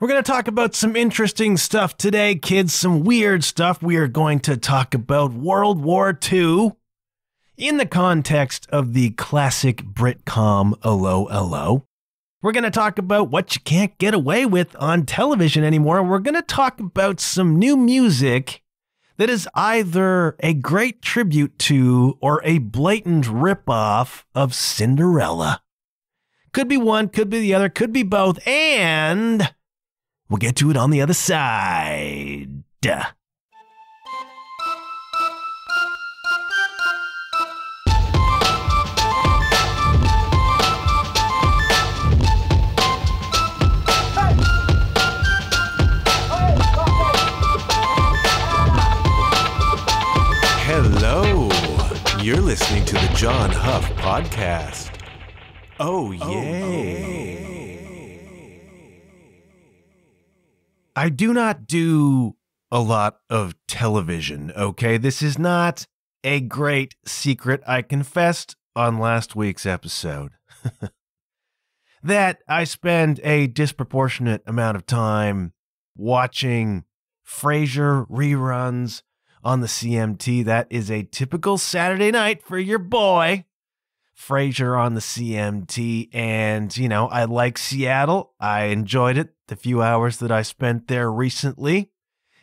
We're going to talk about some interesting stuff today, kids, some weird stuff. We are going to talk about World War II in the context of the classic Britcom Allo Allo. We're going to talk about what you can't get away with on television anymore. We're going to talk about some new music that is either a great tribute to or a blatant ripoff of Cinderella. Could be one, could be the other, could be both, and we'll get to it on the other side. Hello. You're listening to the John Huff Podcast. Oh, oh yay. Oh, I do not do a lot of television, okay? This is not a great secret I confessed on last week's episode. that I spend a disproportionate amount of time watching Frasier reruns on the CMT. That is a typical Saturday night for your boy. Frasier on the CMT. And, you know, I like Seattle. I enjoyed it the few hours that I spent there recently.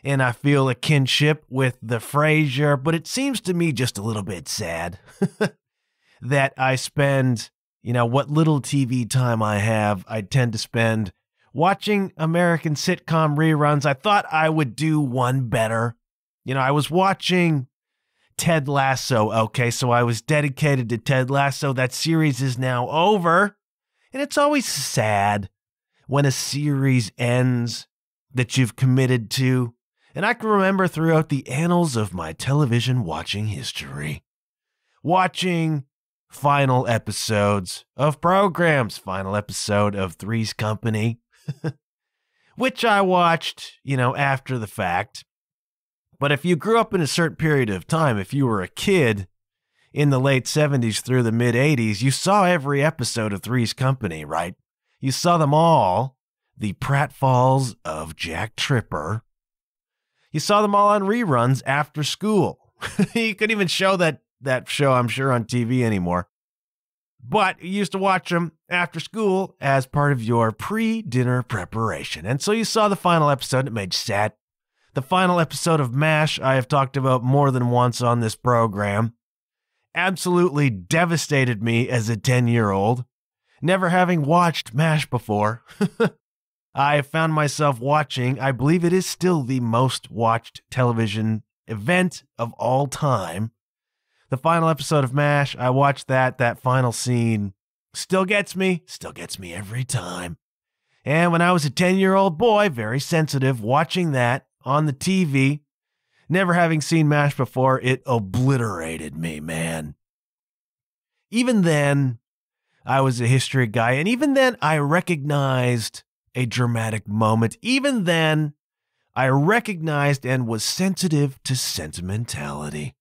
And I feel a kinship with the Frasier, but it seems to me just a little bit sad that I spend, you know, what little TV time I have, I tend to spend watching American sitcom reruns. I thought I would do one better. You know, I was watching Ted Lasso. Okay, so I was dedicated to Ted Lasso. That series is now over. And it's always sad when a series ends that you've committed to. And I can remember throughout the annals of my television watching history, watching final episodes of programs, final episode of Three's Company, which I watched, you know, after the fact. But if you grew up in a certain period of time, if you were a kid in the late 70s through the mid 80s, you saw every episode of Three's Company, right? You saw them all. The pratfalls of Jack Tripper. You saw them all on reruns after school. you couldn't even show that, that show, I'm sure, on TV anymore. But you used to watch them after school as part of your pre dinner preparation. And so you saw the final episode, it made you sad. The final episode of MASH, I have talked about more than once on this program, absolutely devastated me as a 10 year old. Never having watched MASH before, I found myself watching, I believe it is still the most watched television event of all time. The final episode of MASH, I watched that. That final scene still gets me, still gets me every time. And when I was a 10 year old boy, very sensitive, watching that, on the TV. Never having seen MASH before, it obliterated me, man. Even then, I was a history guy, and even then, I recognized a dramatic moment. Even then, I recognized and was sensitive to sentimentality.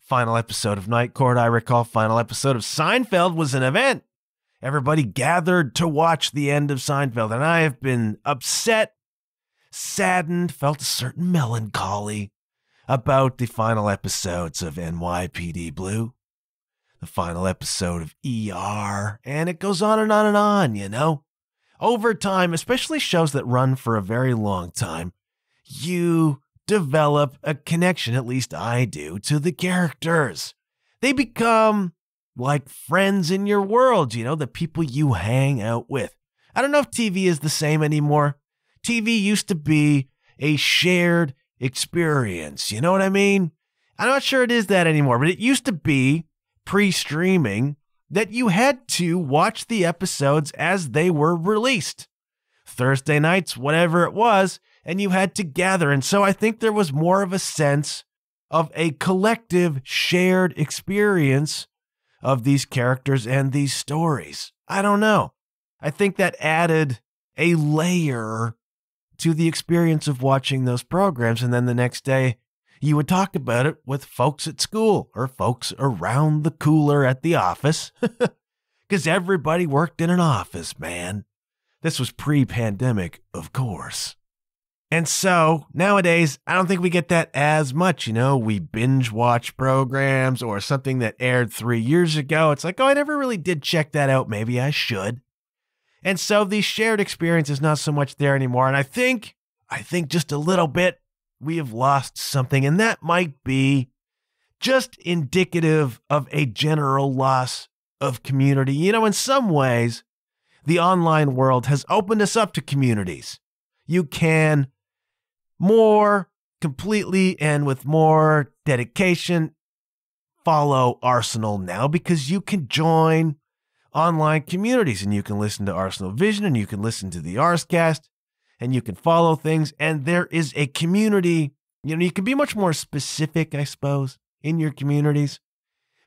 Final episode of Night Court, I recall, final episode of Seinfeld was an event. Everybody gathered to watch the end of Seinfeld, and I have been upset saddened, felt a certain melancholy about the final episodes of NYPD Blue, the final episode of ER, and it goes on and on and on, you know? Over time, especially shows that run for a very long time, you develop a connection, at least I do, to the characters. They become like friends in your world, you know, the people you hang out with. I don't know if TV is the same anymore. TV used to be a shared experience. You know what I mean? I'm not sure it is that anymore, but it used to be pre streaming that you had to watch the episodes as they were released. Thursday nights, whatever it was, and you had to gather. And so I think there was more of a sense of a collective shared experience of these characters and these stories. I don't know. I think that added a layer to the experience of watching those programs. And then the next day, you would talk about it with folks at school or folks around the cooler at the office. Because everybody worked in an office, man. This was pre pandemic, of course. And so nowadays, I don't think we get that as much. You know, we binge watch programs or something that aired three years ago. It's like, oh, I never really did check that out. Maybe I should. And so the shared experience is not so much there anymore. And I think, I think just a little bit, we have lost something. And that might be just indicative of a general loss of community. You know, in some ways, the online world has opened us up to communities. You can more completely and with more dedication, follow Arsenal now because you can join online communities and you can listen to Arsenal Vision and you can listen to the Arsecast and you can follow things. And there is a community, you know, you can be much more specific, I suppose, in your communities.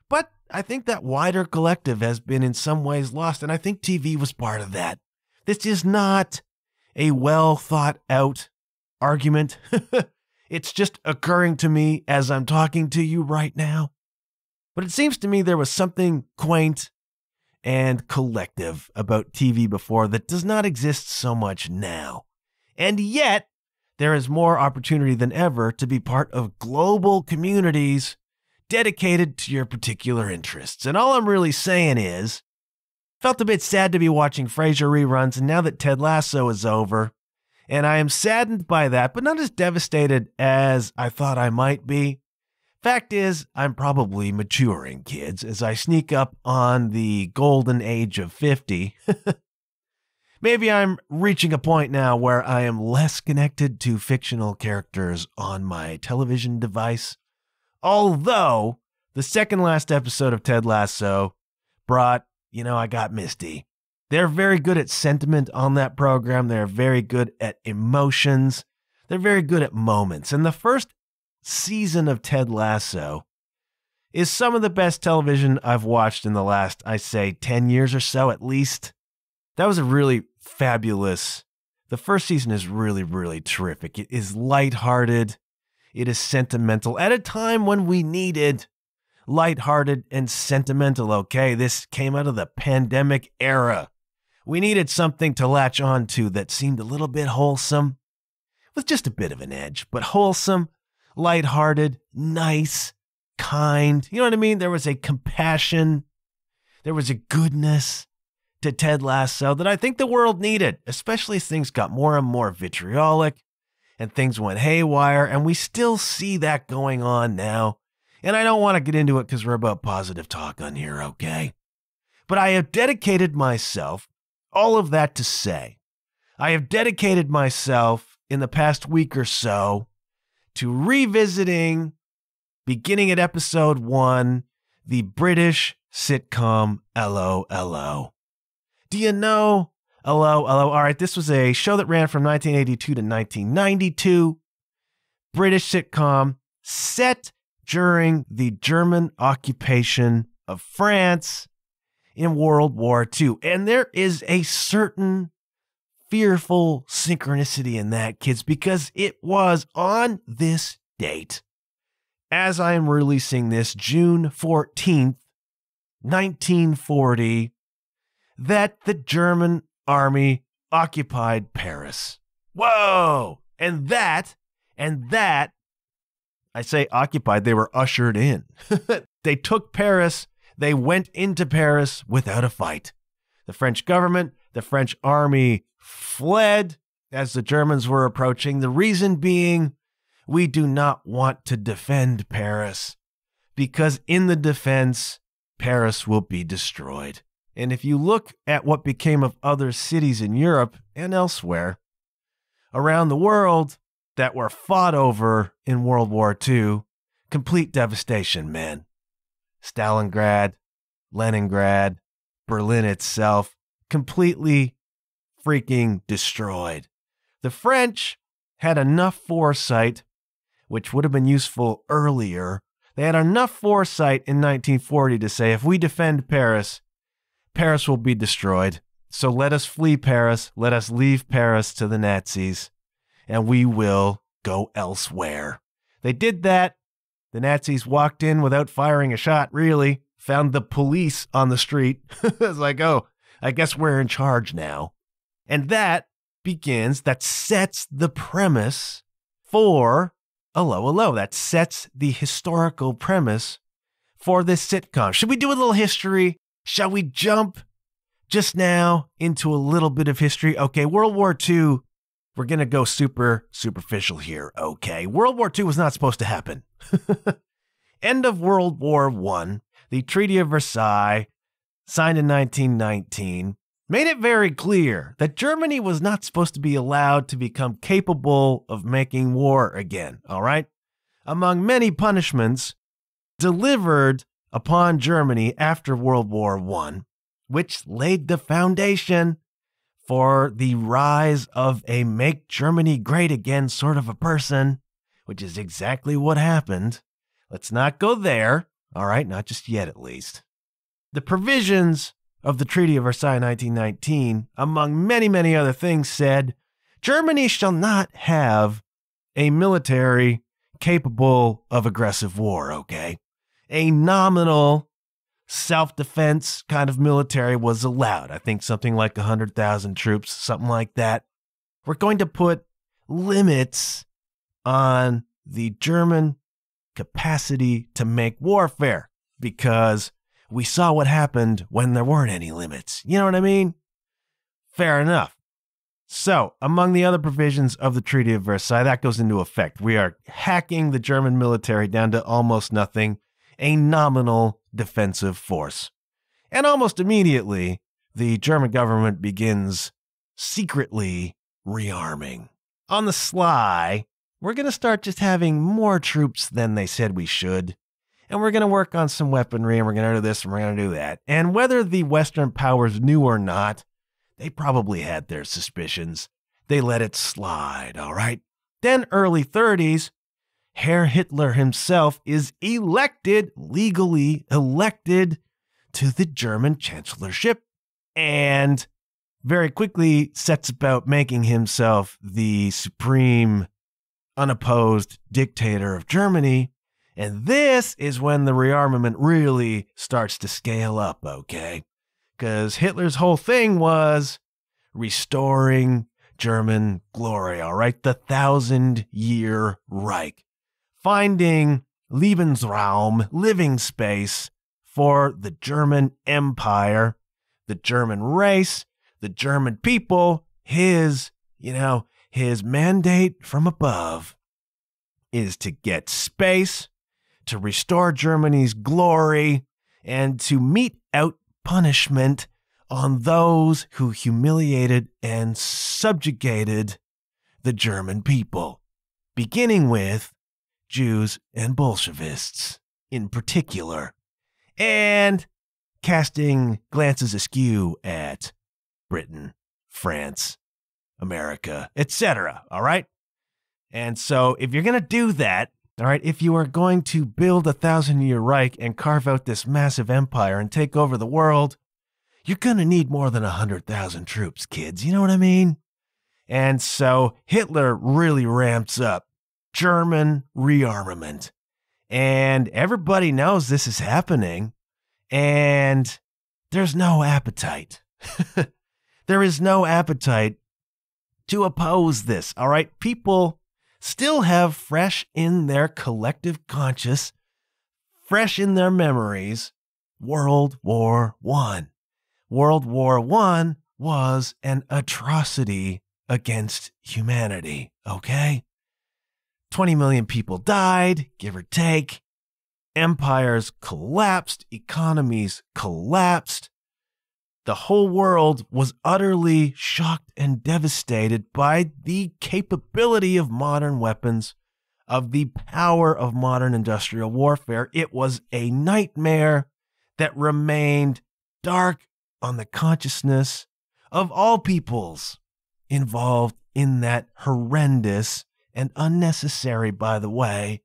But I think that wider collective has been in some ways lost. And I think TV was part of that. This is not a well thought out argument. it's just occurring to me as I'm talking to you right now. But it seems to me there was something quaint and collective about TV before that does not exist so much now. And yet, there is more opportunity than ever to be part of global communities dedicated to your particular interests. And all I'm really saying is, felt a bit sad to be watching Frasier reruns, and now that Ted Lasso is over, and I am saddened by that, but not as devastated as I thought I might be. Fact is, I'm probably maturing, kids, as I sneak up on the golden age of 50. Maybe I'm reaching a point now where I am less connected to fictional characters on my television device. Although, the second last episode of Ted Lasso brought, you know, I got misty. They're very good at sentiment on that program. They're very good at emotions. They're very good at moments. And the first season of Ted Lasso is some of the best television I've watched in the last, I say, 10 years or so at least. That was a really fabulous. The first season is really, really terrific. It is lighthearted. It is sentimental at a time when we needed lighthearted and sentimental. Okay, this came out of the pandemic era. We needed something to latch on to that seemed a little bit wholesome, with just a bit of an edge, but wholesome, lighthearted, nice, kind. You know what I mean? There was a compassion, there was a goodness to Ted Lasso that I think the world needed, especially as things got more and more vitriolic and things went haywire. And we still see that going on now. And I don't want to get into it because we're about positive talk on here, okay? But I have dedicated myself all of that to say, I have dedicated myself in the past week or so to revisiting, beginning at episode one, the British sitcom Allo Allo. Do you know Allo, Allo. All right, this was a show that ran from 1982 to 1992. British sitcom set during the German occupation of France in World War II. And there is a certain fearful synchronicity in that, kids, because it was on this date, as I am releasing this June 14th, 1940, that the German army occupied Paris. Whoa! And that, and that, I say occupied, they were ushered in. they took Paris they went into Paris without a fight. The French government, the French army fled as the Germans were approaching. The reason being, we do not want to defend Paris because in the defense, Paris will be destroyed. And if you look at what became of other cities in Europe and elsewhere around the world that were fought over in World War II, complete devastation, man. Stalingrad, Leningrad, Berlin itself, completely freaking destroyed. The French had enough foresight, which would have been useful earlier. They had enough foresight in 1940 to say if we defend Paris, Paris will be destroyed. So let us flee Paris, let us leave Paris to the Nazis, and we will go elsewhere. They did that the Nazis walked in without firing a shot, really, found the police on the street. it's like, oh, I guess we're in charge now. And that begins, that sets the premise for Allo Allo. That sets the historical premise for this sitcom. Should we do a little history? Shall we jump just now into a little bit of history? Okay, World War II, we're going to go super superficial here. Okay, World War II was not supposed to happen. End of World War I, the Treaty of Versailles, signed in 1919, made it very clear that Germany was not supposed to be allowed to become capable of making war again, all right? Among many punishments delivered upon Germany after World War I, which laid the foundation for the rise of a make Germany great again sort of a person, which is exactly what happened. Let's not go there, all right? Not just yet, at least. The provisions of the Treaty of Versailles 1919, among many, many other things, said Germany shall not have a military capable of aggressive war, okay? A nominal self defense kind of military was allowed. I think something like 100,000 troops, something like that. We're going to put limits on the German capacity to make warfare because we saw what happened when there weren't any limits. You know what I mean? Fair enough. So, among the other provisions of the Treaty of Versailles, that goes into effect. We are hacking the German military down to almost nothing, a nominal defensive force. And almost immediately, the German government begins secretly rearming. On the sly, we're going to start just having more troops than they said we should and we're going to work on some weaponry and we're going to do this and we're going to do that. And whether the Western powers knew or not, they probably had their suspicions. They let it slide, all right? Then, early 30s, Herr Hitler himself is elected, legally elected, to the German chancellorship and very quickly sets about making himself the supreme, unopposed dictator of Germany and this is when the rearmament really starts to scale up, okay? Because Hitler's whole thing was restoring German glory, all right? The thousand year Reich. Finding Lebensraum, living space for the German Empire, the German race, the German people, his, you know, his mandate from above is to get space to restore Germany's glory, and to mete out punishment on those who humiliated and subjugated the German people, beginning with Jews and Bolshevists in particular, and casting glances askew at Britain, France, America, etc. All right? And so if you're going to do that, all right, if you are going to build a thousand year Reich and carve out this massive empire and take over the world, you're going to need more than 100,000 troops, kids. You know what I mean? And so Hitler really ramps up German rearmament. And everybody knows this is happening. And there's no appetite. there is no appetite to oppose this. All right. People still have fresh in their collective conscious, fresh in their memories, World War I. World War I was an atrocity against humanity, okay? 20 million people died, give or take. Empires collapsed, economies collapsed, the whole world was utterly shocked and devastated by the capability of modern weapons, of the power of modern industrial warfare. It was a nightmare that remained dark on the consciousness of all peoples involved in that horrendous and unnecessary, by the way,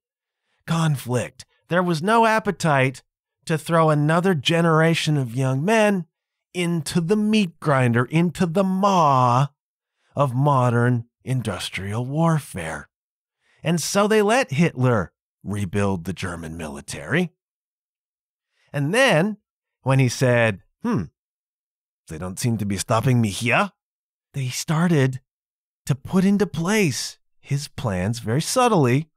conflict. There was no appetite to throw another generation of young men into the meat grinder, into the maw of modern industrial warfare. And so they let Hitler rebuild the German military. And then, when he said, hmm, they don't seem to be stopping me here, they started to put into place his plans very subtly,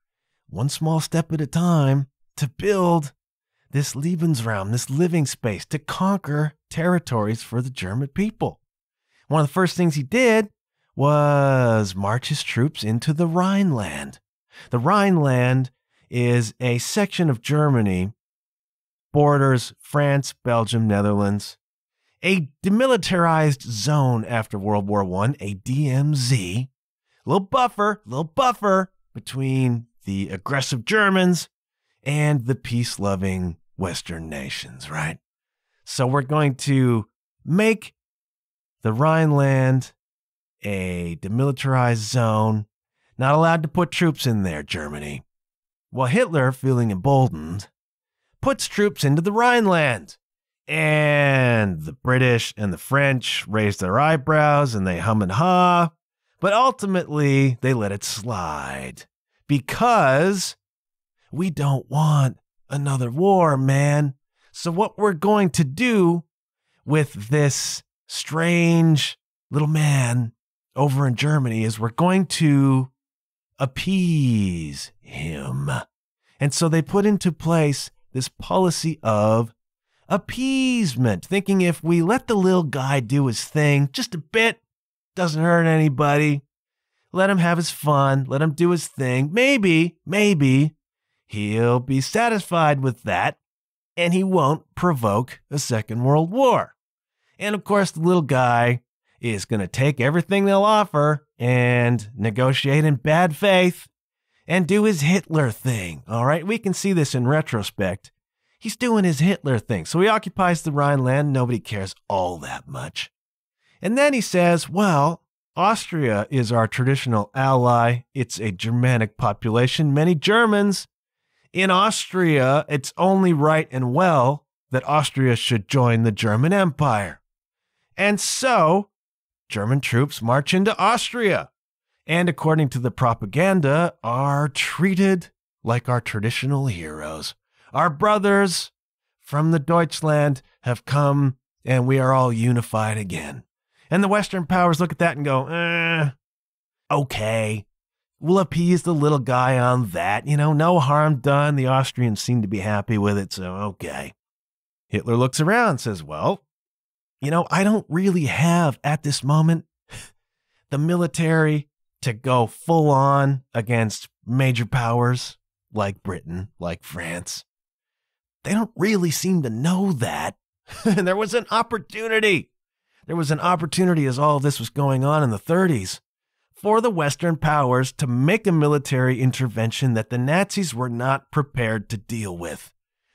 one small step at a time, to build this Lebensraum, this living space, to conquer territories for the German people. One of the first things he did was march his troops into the Rhineland. The Rhineland is a section of Germany, borders France, Belgium, Netherlands, a demilitarized zone after World War I, a DMZ, little buffer, little buffer between the aggressive Germans and the peace loving Western nations, right? So we're going to make the Rhineland a demilitarized zone, not allowed to put troops in there, Germany. Well, Hitler, feeling emboldened, puts troops into the Rhineland. And the British and the French raise their eyebrows and they hum and ha. But ultimately, they let it slide because we don't want another war, man. So, what we're going to do with this strange little man over in Germany is we're going to appease him. And so they put into place this policy of appeasement, thinking if we let the little guy do his thing just a bit, doesn't hurt anybody, let him have his fun, let him do his thing, maybe, maybe he'll be satisfied with that and he won't provoke a second world war. And of course, the little guy is going to take everything they'll offer and negotiate in bad faith and do his Hitler thing. All right, we can see this in retrospect. He's doing his Hitler thing. So he occupies the Rhineland. Nobody cares all that much. And then he says, well, Austria is our traditional ally. It's a Germanic population. Many Germans in Austria, it's only right and well that Austria should join the German Empire. And so German troops march into Austria and, according to the propaganda, are treated like our traditional heroes. Our brothers from the Deutschland have come and we are all unified again. And the Western powers look at that and go, eh, okay, we'll appease the little guy on that. You know, no harm done. The Austrians seem to be happy with it, so okay. Hitler looks around and says, well, you know, I don't really have at this moment the military to go full on against major powers like Britain, like France. They don't really seem to know that. and there was an opportunity. There was an opportunity as all this was going on in the 30s for the Western powers to make a military intervention that the Nazis were not prepared to deal with.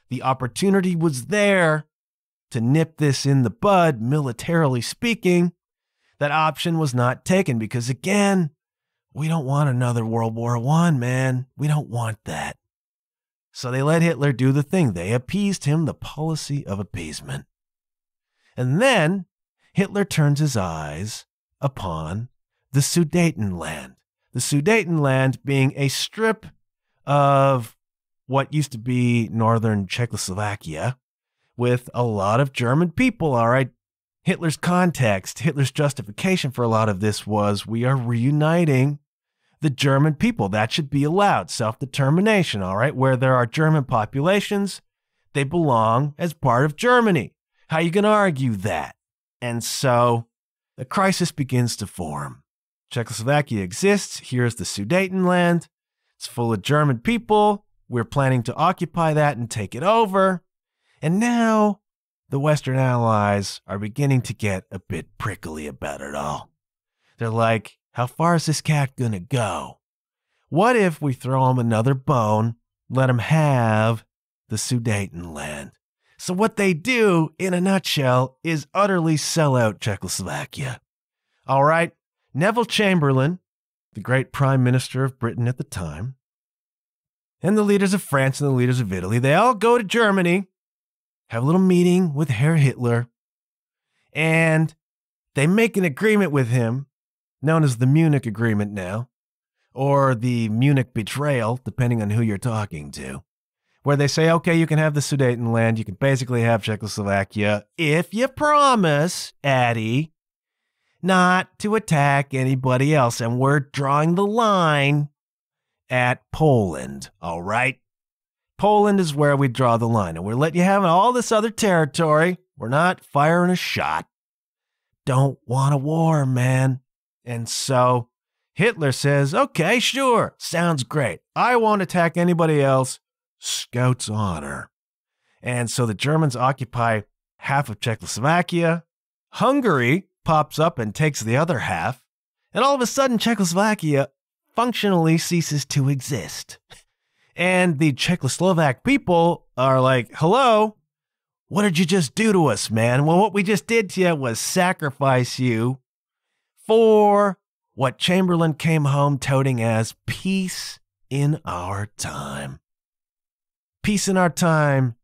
The opportunity was there to nip this in the bud, militarily speaking, that option was not taken because, again, we don't want another World War I, man. We don't want that. So they let Hitler do the thing. They appeased him, the policy of appeasement. And then Hitler turns his eyes upon the Sudetenland. The Sudetenland being a strip of what used to be northern Czechoslovakia, with a lot of German people. All right. Hitler's context, Hitler's justification for a lot of this was we are reuniting the German people. That should be allowed. Self determination. All right. Where there are German populations, they belong as part of Germany. How you going to argue that? And so the crisis begins to form. Czechoslovakia exists. Here's the Sudetenland. It's full of German people. We're planning to occupy that and take it over. And now the Western allies are beginning to get a bit prickly about it all. They're like, how far is this cat going to go? What if we throw him another bone, let him have the Sudetenland? So, what they do, in a nutshell, is utterly sell out Czechoslovakia. All right, Neville Chamberlain, the great prime minister of Britain at the time, and the leaders of France and the leaders of Italy, they all go to Germany have a little meeting with Herr Hitler, and they make an agreement with him, known as the Munich Agreement now, or the Munich Betrayal, depending on who you're talking to, where they say, okay, you can have the Sudetenland, you can basically have Czechoslovakia if you promise, Addy, not to attack anybody else. And we're drawing the line at Poland, all right? Poland is where we draw the line. And we're letting you have all this other territory. We're not firing a shot. Don't want a war, man. And so Hitler says, okay, sure, sounds great. I won't attack anybody else. Scout's honor. And so the Germans occupy half of Czechoslovakia. Hungary pops up and takes the other half. And all of a sudden, Czechoslovakia functionally ceases to exist. And the Czechoslovak people are like, hello, what did you just do to us, man? Well, what we just did to you was sacrifice you for what Chamberlain came home toting as peace in our time. Peace in our time,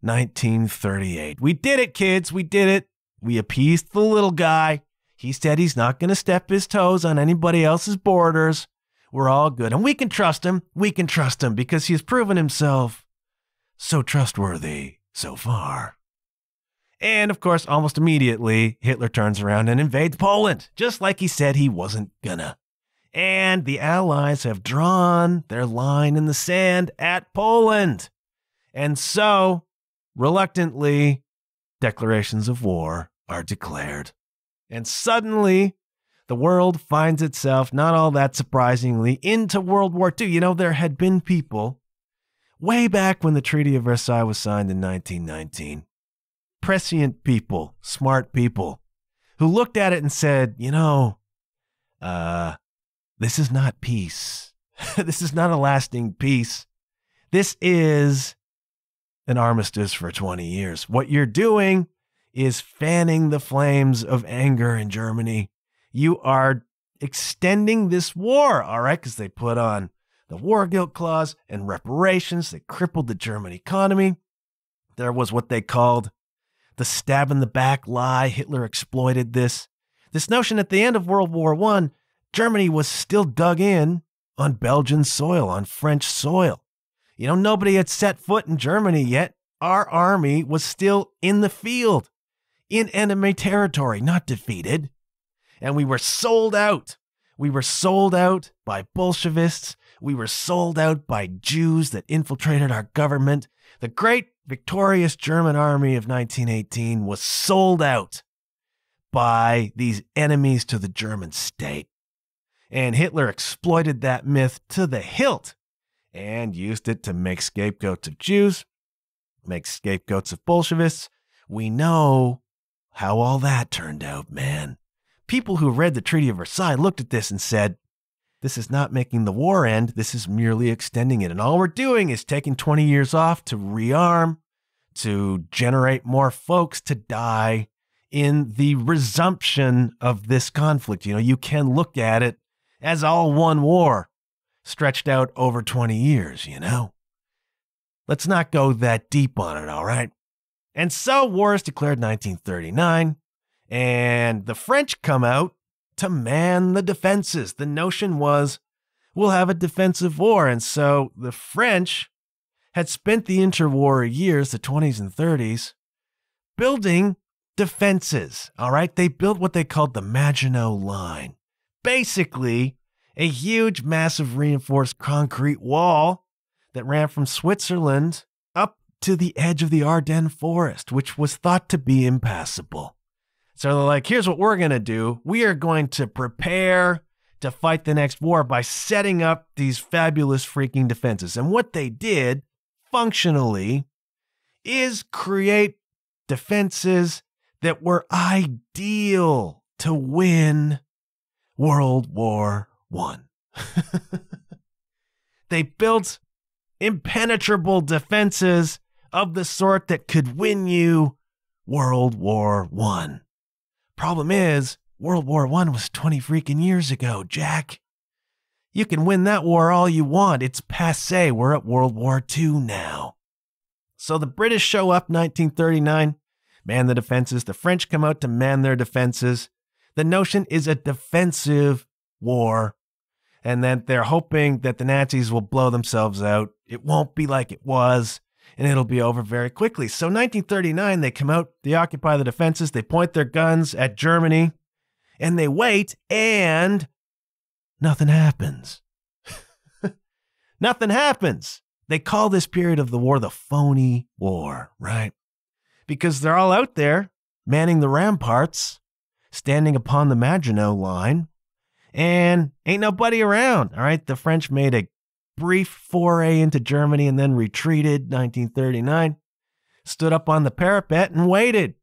1938. We did it, kids. We did it. We appeased the little guy. He said he's not going to step his toes on anybody else's borders. We're all good. And we can trust him. We can trust him because he has proven himself so trustworthy so far. And of course, almost immediately, Hitler turns around and invades Poland, just like he said he wasn't gonna. And the Allies have drawn their line in the sand at Poland. And so, reluctantly, declarations of war are declared. And suddenly, the world finds itself, not all that surprisingly, into World War II. You know, there had been people way back when the Treaty of Versailles was signed in 1919. Prescient people, smart people, who looked at it and said, you know, uh, this is not peace. this is not a lasting peace. This is an armistice for 20 years. What you're doing is fanning the flames of anger in Germany you are extending this war, all right? Because they put on the war guilt clause and reparations that crippled the German economy. There was what they called the stab in the back lie. Hitler exploited this. This notion at the end of World War I, Germany was still dug in on Belgian soil, on French soil. You know, nobody had set foot in Germany yet. Our army was still in the field, in enemy territory, not defeated and we were sold out. We were sold out by Bolshevists. We were sold out by Jews that infiltrated our government. The great victorious German army of 1918 was sold out by these enemies to the German state. And Hitler exploited that myth to the hilt and used it to make scapegoats of Jews, make scapegoats of Bolshevists. We know how all that turned out, man people who read the Treaty of Versailles looked at this and said, this is not making the war end, this is merely extending it. And all we're doing is taking 20 years off to rearm, to generate more folks to die in the resumption of this conflict. You know, you can look at it as all one war stretched out over 20 years, you know? Let's not go that deep on it, all right? And so war is declared 1939. And the French come out to man the defenses. The notion was we'll have a defensive war. And so the French had spent the interwar years, the 20s and 30s, building defenses. All right. They built what they called the Maginot Line. Basically, a huge, massive reinforced concrete wall that ran from Switzerland up to the edge of the Ardennes forest, which was thought to be impassable. So they're like, here's what we're going to do. We are going to prepare to fight the next war by setting up these fabulous freaking defenses. And what they did functionally is create defenses that were ideal to win World War One. they built impenetrable defenses of the sort that could win you World War One. Problem is, World War I was 20 freaking years ago, Jack. You can win that war all you want. It's passe. We're at World War II now. So the British show up 1939, man the defenses. The French come out to man their defenses. The notion is a defensive war and that they're hoping that the Nazis will blow themselves out. It won't be like it was and it'll be over very quickly. So 1939, they come out, they occupy the defenses, they point their guns at Germany, and they wait, and nothing happens. nothing happens. They call this period of the war the phony war, right? Because they're all out there manning the ramparts, standing upon the Maginot Line, and ain't nobody around. All right. The French made a brief foray into Germany and then retreated 1939, stood up on the parapet and waited,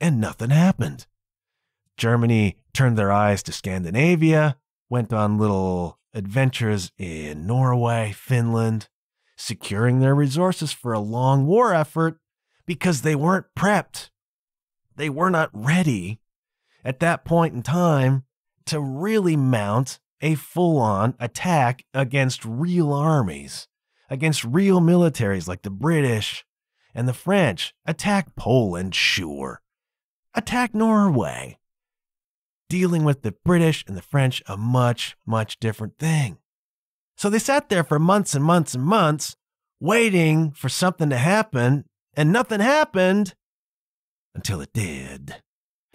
and nothing happened. Germany turned their eyes to Scandinavia, went on little adventures in Norway, Finland, securing their resources for a long war effort because they weren't prepped. They were not ready at that point in time to really mount a full on attack against real armies, against real militaries like the British and the French. Attack Poland, sure. Attack Norway. Dealing with the British and the French, a much, much different thing. So they sat there for months and months and months, waiting for something to happen, and nothing happened until it did.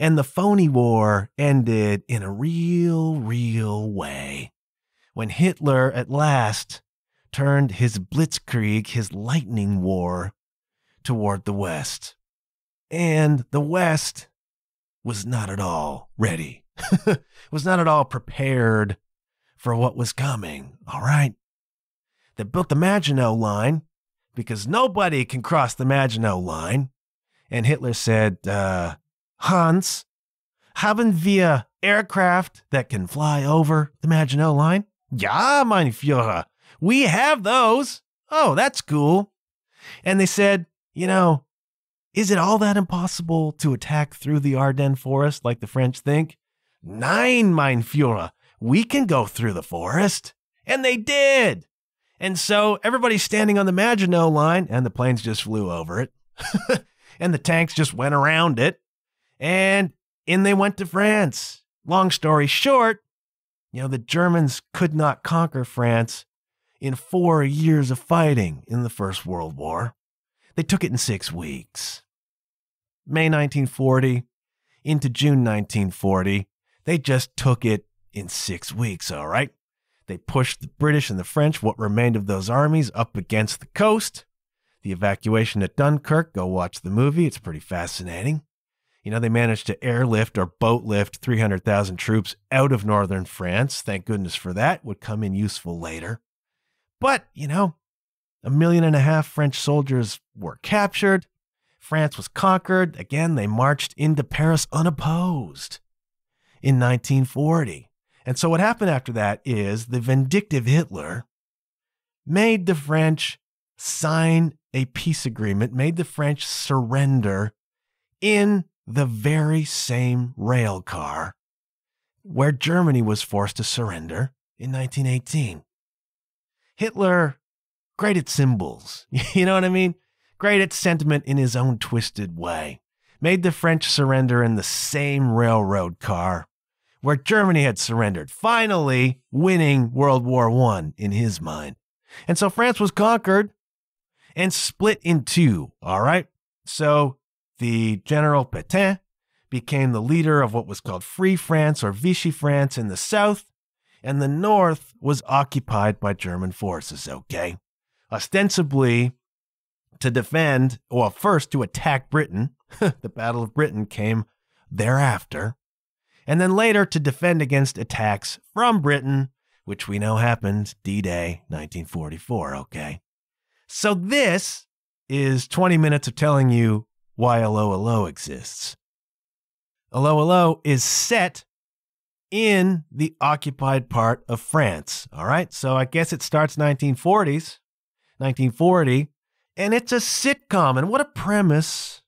And the phony war ended in a real, real way. When Hitler at last turned his blitzkrieg, his lightning war, toward the West. And the West was not at all ready, was not at all prepared for what was coming, all right? They built the Maginot Line because nobody can cross the Maginot Line. And Hitler said, uh, Hans, haben wir uh, aircraft that can fly over the Maginot Line? Ja, mein Führer, we have those. Oh, that's cool. And they said, you know, is it all that impossible to attack through the Ardennes forest like the French think? Nein, mein Führer, we can go through the forest. And they did. And so everybody's standing on the Maginot Line, and the planes just flew over it. and the tanks just went around it and in they went to France. Long story short, you know, the Germans could not conquer France in four years of fighting in the First World War. They took it in six weeks. May 1940 into June 1940, they just took it in six weeks, all right? They pushed the British and the French, what remained of those armies, up against the coast. The evacuation at Dunkirk, go watch the movie, it's pretty fascinating. You know, they managed to airlift or boat lift 300,000 troops out of northern France. Thank goodness for that. Would come in useful later. But, you know, a million and a half French soldiers were captured. France was conquered. Again, they marched into Paris unopposed in 1940. And so what happened after that is the vindictive Hitler made the French sign a peace agreement, made the French surrender in the very same rail car where Germany was forced to surrender in 1918. Hitler, great at symbols, you know what I mean? Great at sentiment in his own twisted way, made the French surrender in the same railroad car where Germany had surrendered, finally winning World War I in his mind. And so France was conquered and split in two, all right? So the General Pétain became the leader of what was called Free France or Vichy France in the south, and the north was occupied by German forces, okay? Ostensibly to defend, well, first to attack Britain. the Battle of Britain came thereafter. And then later to defend against attacks from Britain, which we know happened D Day 1944, okay? So this is 20 minutes of telling you why Allo exists. Allo is set in the occupied part of France. All right. So I guess it starts 1940s, 1940, and it's a sitcom. And what a premise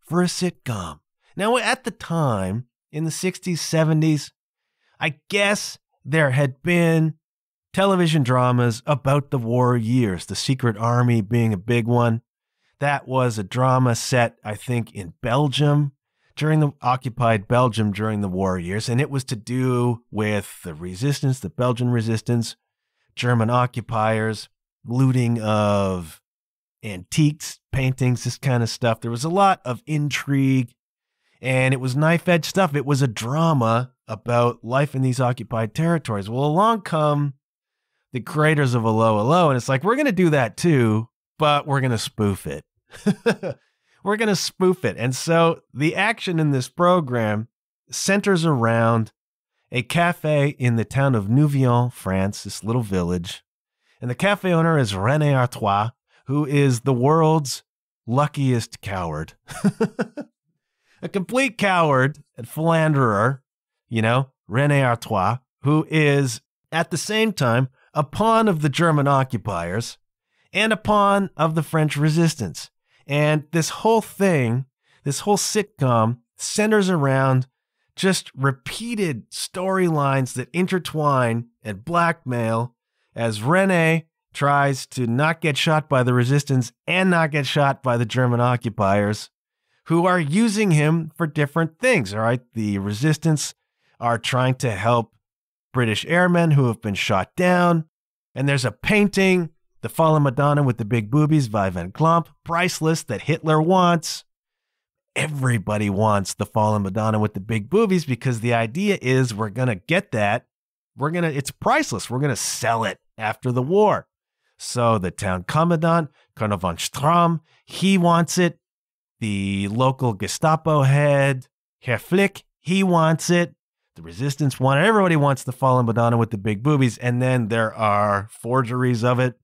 for a sitcom. Now, at the time, in the 60s, 70s, I guess there had been television dramas about the war years, the Secret Army being a big one. That was a drama set, I think, in Belgium during the occupied Belgium during the war years. And it was to do with the resistance, the Belgian resistance, German occupiers, looting of antiques, paintings, this kind of stuff. There was a lot of intrigue and it was knife edge stuff. It was a drama about life in these occupied territories. Well, along come the creators of Allo Allo, and it's like, we're going to do that too, but we're going to spoof it. we're going to spoof it. And so the action in this program centers around a cafe in the town of Nouvion, France, this little village. And the cafe owner is Rene Artois, who is the world's luckiest coward. a complete coward and philanderer, you know, Rene Artois, who is at the same time a pawn of the German occupiers and a pawn of the French resistance. And this whole thing, this whole sitcom centers around just repeated storylines that intertwine and blackmail as Rene tries to not get shot by the resistance and not get shot by the German occupiers who are using him for different things. All right. The resistance are trying to help British airmen who have been shot down. And there's a painting, The Fallen Madonna with the Big Boobies Van Gogh, priceless, that Hitler wants. Everybody wants the Fallen Madonna with the big boobies because the idea is we're going to get that. We're going to, it's priceless. We're going to sell it after the war. So the town commandant, Colonel von Strohm, he wants it. The local Gestapo head, Herr Flick, he wants it. The resistance want it. Everybody wants the fallen Madonna with the big boobies. And then there are forgeries of it.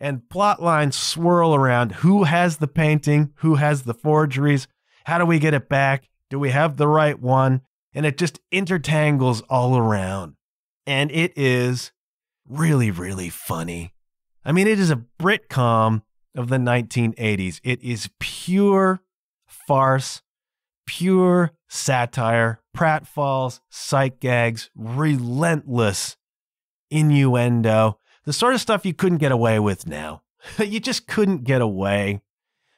And plot lines swirl around who has the painting, who has the forgeries, how do we get it back? Do we have the right one? And it just intertangles all around. And it is really, really funny. I mean, it is a Britcom of the 1980s. It is pure farce, pure satire, pratfalls, sight gags, relentless innuendo, the sort of stuff you couldn't get away with now. you just couldn't get away.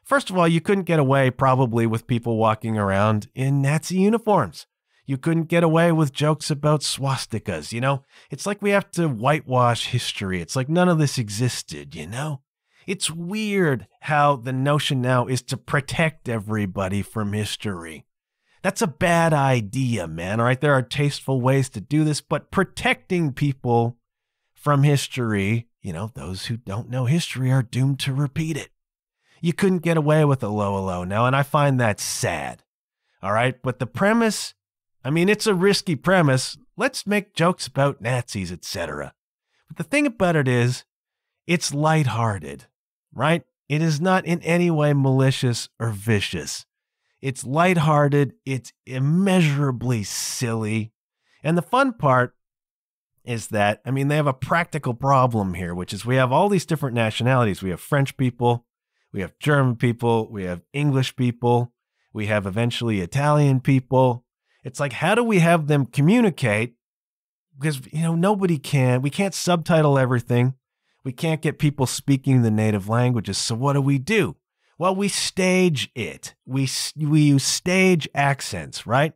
First of all, you couldn't get away probably with people walking around in Nazi uniforms. You couldn't get away with jokes about swastikas, you know? It's like we have to whitewash history. It's like none of this existed, you know? It's weird how the notion now is to protect everybody from history. That's a bad idea, man. All right, there are tasteful ways to do this, but protecting people from history, you know, those who don't know history are doomed to repeat it. You couldn't get away with Allo Allo now, and I find that sad. All right, but the premise I mean, it's a risky premise. Let's make jokes about Nazis, etc. But the thing about it is, it's lighthearted, right? It is not in any way malicious or vicious. It's lighthearted, it's immeasurably silly. And the fun part is that, I mean, they have a practical problem here, which is we have all these different nationalities. We have French people, we have German people, we have English people, we have eventually Italian people, it's like, how do we have them communicate? Because, you know, nobody can. We can't subtitle everything. We can't get people speaking the native languages. So what do we do? Well, we stage it. We, we use stage accents, right?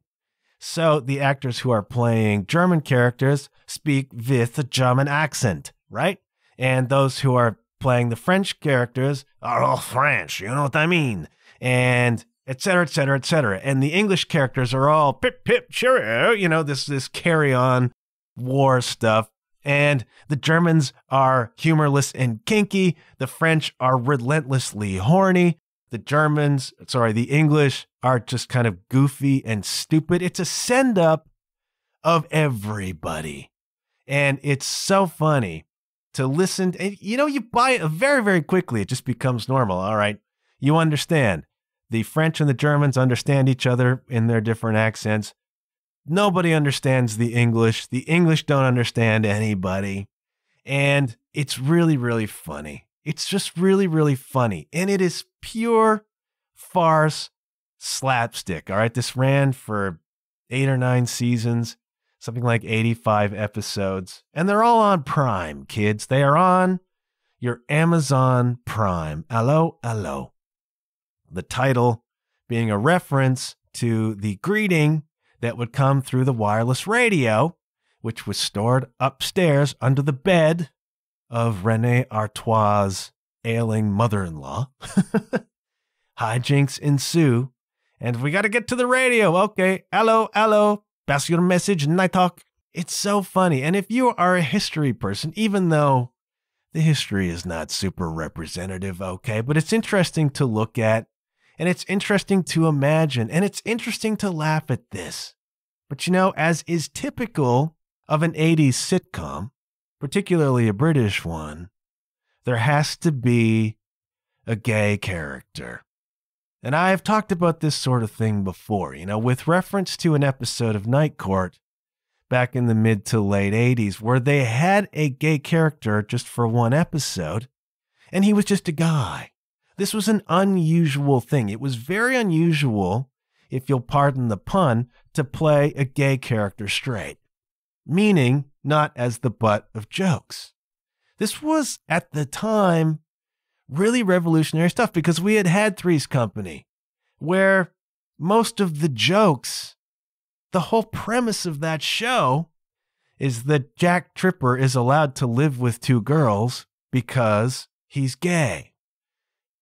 So the actors who are playing German characters speak with a German accent, right? And those who are playing the French characters are all French, you know what I mean? And etc., etc., etc. And the English characters are all pip pip cheerio, you know, this this carry on war stuff. And the Germans are humorless and kinky. The French are relentlessly horny. The Germans, sorry, the English are just kind of goofy and stupid. It's a send up of everybody. And it's so funny to listen. To, you know, you buy it very, very quickly. It just becomes normal. All right. You understand the French and the Germans understand each other in their different accents. Nobody understands the English. The English don't understand anybody. And it's really, really funny. It's just really, really funny. And it is pure farce slapstick. All right. This ran for eight or nine seasons, something like 85 episodes. And they're all on Prime, kids. They are on your Amazon Prime. 'Allo, 'Allo the title being a reference to the greeting that would come through the wireless radio, which was stored upstairs under the bed of Rene Artois' ailing mother in law. Hijinks ensue, And we got to get to the radio. Okay. Hello, hello. Pass your message, Nighthawk. It's so funny. And if you are a history person, even though the history is not super representative, okay, but it's interesting to look at and it's interesting to imagine and it's interesting to laugh at this. But you know, as is typical of an 80s sitcom, particularly a British one, there has to be a gay character. And I have talked about this sort of thing before, you know, with reference to an episode of Night Court back in the mid to late 80s where they had a gay character just for one episode, and he was just a guy. This was an unusual thing. It was very unusual, if you'll pardon the pun, to play a gay character straight, meaning not as the butt of jokes. This was, at the time, really revolutionary stuff because we had had Three's Company, where most of the jokes, the whole premise of that show is that Jack Tripper is allowed to live with two girls because he's gay.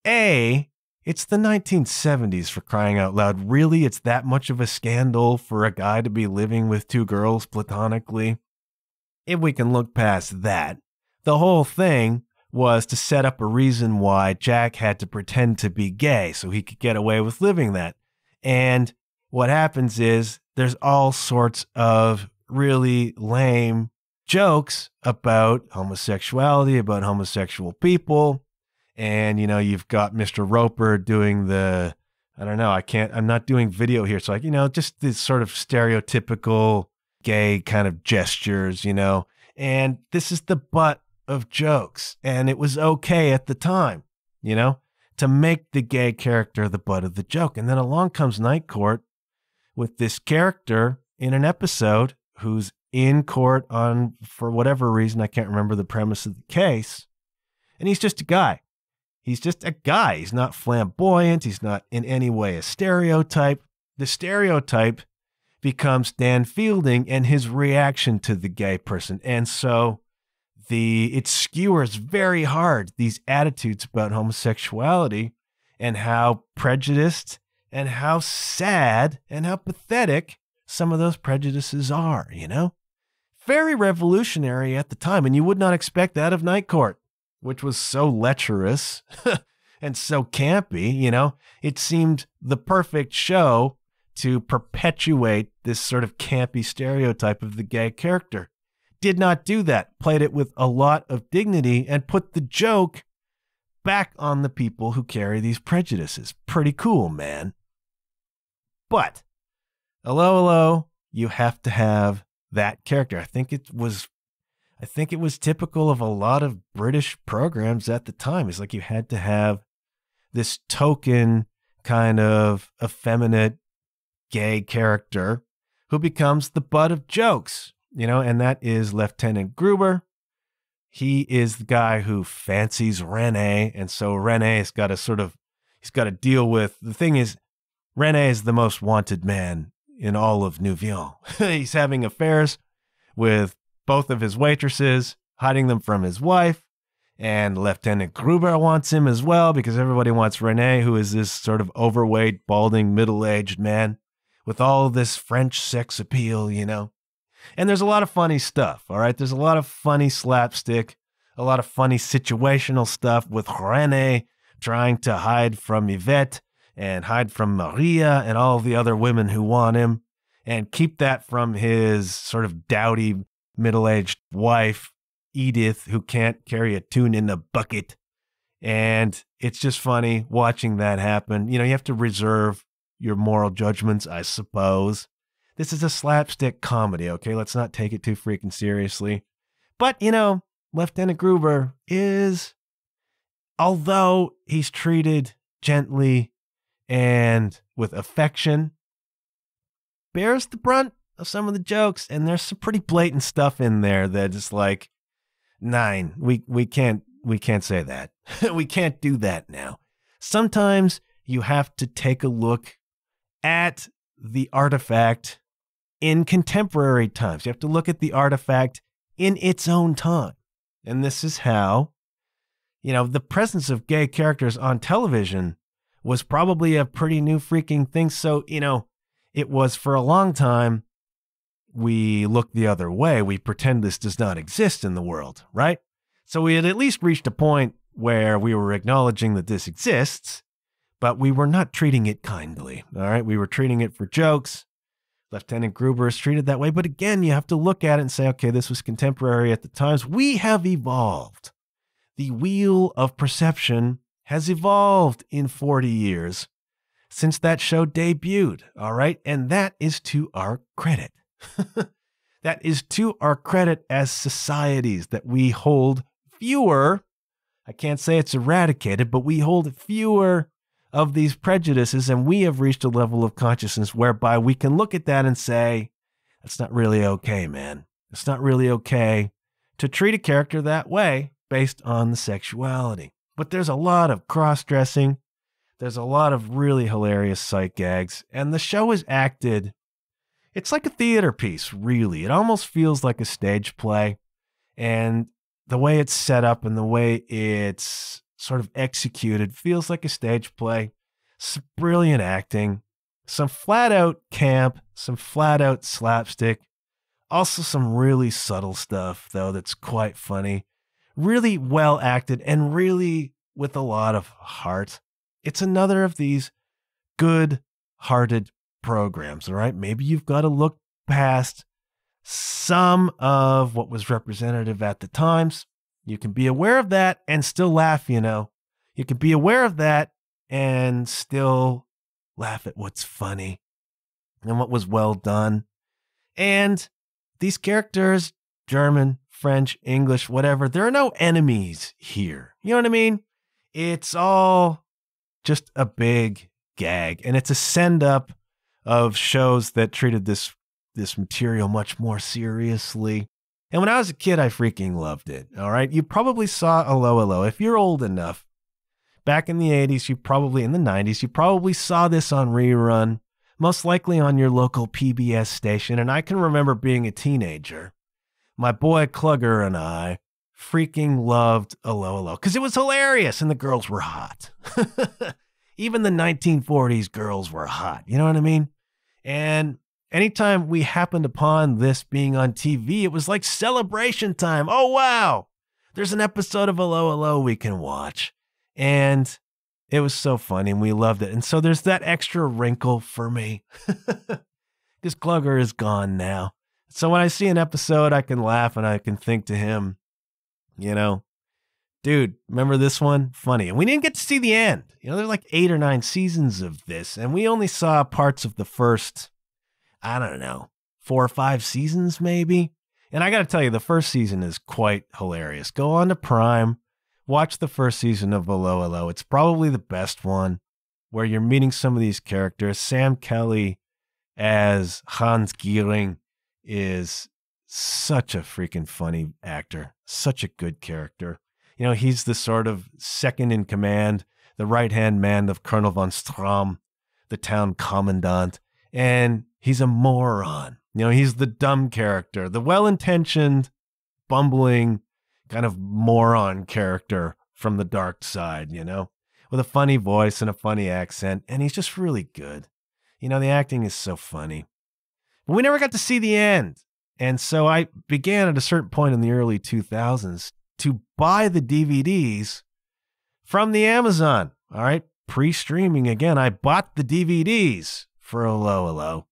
A, it's the 1970s for crying out loud. Really, it's that much of a scandal for a guy to be living with two girls platonically? If we can look past that, the whole thing was to set up a reason why Jack had to pretend to be gay so he could get away with living that. And what happens is there's all sorts of really lame jokes about homosexuality, about homosexual people. And, you know, you've got Mr. Roper doing the, I don't know, I can't, I'm not doing video here. So, like, you know, just this sort of stereotypical gay kind of gestures, you know. And this is the butt of jokes. And it was okay at the time, you know, to make the gay character the butt of the joke. And then along comes Night Court with this character in an episode who's in court on, for whatever reason, I can't remember the premise of the case. And he's just a guy. He's just a guy. He's not flamboyant. He's not in any way a stereotype. The stereotype becomes Dan Fielding and his reaction to the gay person. And so the it skewers very hard these attitudes about homosexuality and how prejudiced and how sad and how pathetic some of those prejudices are, you know? Very revolutionary at the time, and you would not expect that of Night Court, which was so lecherous and so campy, you know? It seemed the perfect show to perpetuate this sort of campy stereotype of the gay character did not do that, played it with a lot of dignity, and put the joke back on the people who carry these prejudices. Pretty cool, man. But, hello, hello, you have to have that character. I think it was. I think it was typical of a lot of British programs at the time. It's like you had to have this token kind of effeminate gay character who becomes the butt of jokes you know, and that is Lieutenant Gruber. He is the guy who fancies Rene, and so Rene's got to sort of he's got to deal with the thing is Rene is the most wanted man in all of Nouvion. he's having affairs with both of his waitresses, hiding them from his wife, and Lieutenant Gruber wants him as well because everybody wants Rene, who is this sort of overweight, balding, middle aged man with all this French sex appeal, you know. And there's a lot of funny stuff, all right? There's a lot of funny slapstick, a lot of funny situational stuff with Rene trying to hide from Yvette and hide from Maria and all the other women who want him and keep that from his sort of dowdy middle aged wife, Edith, who can't carry a tune in a bucket. And it's just funny watching that happen. You know, you have to reserve your moral judgments, I suppose. This is a slapstick comedy, okay? Let's not take it too freaking seriously. But, you know, Lieutenant Gruber is, although he's treated gently and with affection, bears the brunt of some of the jokes. And there's some pretty blatant stuff in there that is like, nine, we, we can't, we can't say that. we can't do that now. Sometimes you have to take a look at the artifact in contemporary times. You have to look at the artifact in its own time. And this is how, you know, the presence of gay characters on television was probably a pretty new freaking thing. So, you know, it was for a long time, we look the other way. We pretend this does not exist in the world, right? So we had at least reached a point where we were acknowledging that this exists, but we were not treating it kindly. All right. We were treating it for jokes. Lieutenant Gruber is treated that way. But again, you have to look at it and say, okay, this was contemporary at the times. We have evolved. The wheel of perception has evolved in 40 years since that show debuted. All right. And that is to our credit. that is to our credit as societies that we hold fewer. I can't say it's eradicated, but we hold fewer of these prejudices, and we have reached a level of consciousness whereby we can look at that and say, that's not really okay, man. It's not really okay to treat a character that way based on the sexuality. But there's a lot of cross dressing, there's a lot of really hilarious sight gags, and the show is acted. It's like a theater piece, really. It almost feels like a stage play. And the way it's set up and the way it's sort of executed feels like a stage play. Some brilliant acting, some flat out camp, some flat out slapstick. Also, some really subtle stuff, though, that's quite funny. Really well acted and really with a lot of heart. It's another of these good hearted programs, all right? Maybe you've got to look past some of what was representative at the times. You can be aware of that and still laugh, you know. You can be aware of that and still laugh at what's funny and what was well done. And these characters, German, French, English, whatever, there are no enemies here. You know what I mean? It's all just a big gag. And it's a send up of shows that treated this this material much more seriously. And when I was a kid, I freaking loved it. All right. You probably saw 'Allo 'Allo. If you're old enough, back in the 80s, you probably, in the 90s, you probably saw this on rerun, most likely on your local PBS station. And I can remember being a teenager. My boy Clugger and I freaking loved 'Allo 'Allo because it was hilarious and the girls were hot. Even the 1940s girls were hot. You know what I mean? And anytime we happened upon this being on TV, it was like celebration time. Oh, wow. There's an episode of 'Allo, 'Allo we can watch. And it was so funny and we loved it. And so there's that extra wrinkle for me. Because Clugger is gone now. So when I see an episode, I can laugh and I can think to him, you know, dude, remember this one? Funny. And we didn't get to see the end. You know, there's like eight or nine seasons of this, and we only saw parts of the first, I don't know, four or five seasons maybe. And I got to tell you, the first season is quite hilarious. Go on to Prime, watch the first season of 'Allo 'Allo. It's probably the best one where you're meeting some of these characters. Sam Kelly as Hans Geering is such a freaking funny actor, such a good character. You know, he's the sort of second in command, the right hand man of Colonel von Strohm, the town commandant, and he's a moron. You know, he's the dumb character, the well intentioned, bumbling, kind of moron character from the dark side, you know, with a funny voice and a funny accent. And he's just really good. You know, the acting is so funny. But we never got to see the end. And so I began at a certain point in the early 2000s to buy the DVDs from the Amazon. All right. Pre streaming again. I bought the DVDs for 'Allo 'Allo.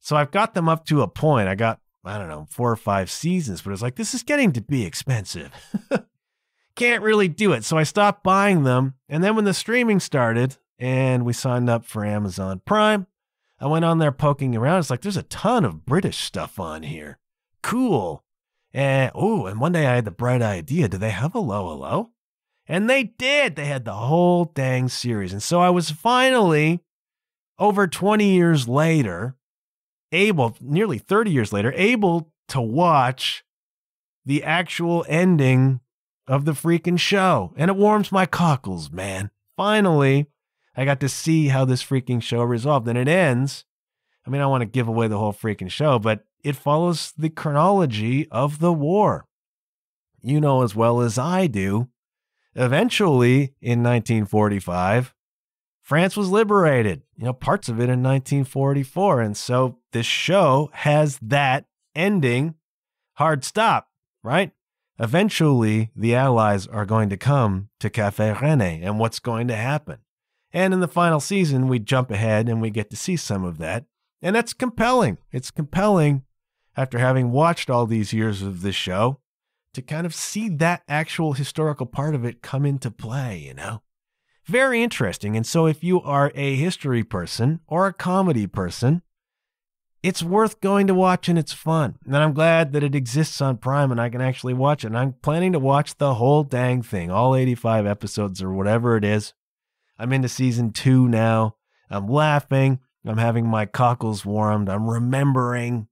So I've got them up to a point. I got I don't know, four or five seasons, but it's like, this is getting to be expensive. Can't really do it. So I stopped buying them. And then when the streaming started and we signed up for Amazon Prime, I went on there poking around. It's like, there's a ton of British stuff on here. Cool. And oh, and one day I had the bright idea do they have 'Allo 'Allo? And they did. They had the whole dang series. And so I was finally, over 20 years later, able, nearly 30 years later, able to watch the actual ending of the freaking show. And it warms my cockles, man. Finally, I got to see how this freaking show resolved. And it ends. I mean, I want to give away the whole freaking show, but it follows the chronology of the war. You know as well as I do. Eventually, in 1945, France was liberated, you know, parts of it in 1944. And so this show has that ending hard stop, right? Eventually, the Allies are going to come to Cafe Rene, and what's going to happen? And in the final season, we jump ahead and we get to see some of that. And that's compelling. It's compelling after having watched all these years of this show to kind of see that actual historical part of it come into play, you know? Very interesting. And so if you are a history person or a comedy person, it's worth going to watch and it's fun. And I'm glad that it exists on Prime and I can actually watch it. And I'm planning to watch the whole dang thing, all 85 episodes or whatever it is. I'm into season two now. I'm laughing. I'm having my cockles warmed. I'm remembering.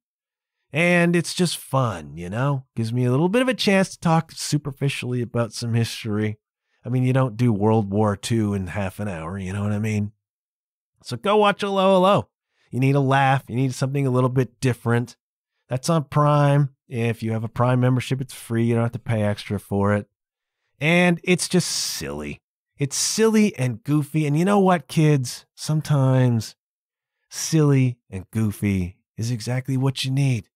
And it's just fun, you know? Gives me a little bit of a chance to talk superficially about some history. I mean, you don't do World War II in half an hour, you know what I mean? So go watch 'Allo 'Allo. You need a laugh, you need something a little bit different. That's on Prime. If you have a Prime membership, it's free. You don't have to pay extra for it. And it's just silly. It's silly and goofy. And you know what, kids? Sometimes silly and goofy is exactly what you need.